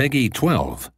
Peggy 12.